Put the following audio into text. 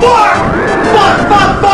Fuck! Fuck! Fuck!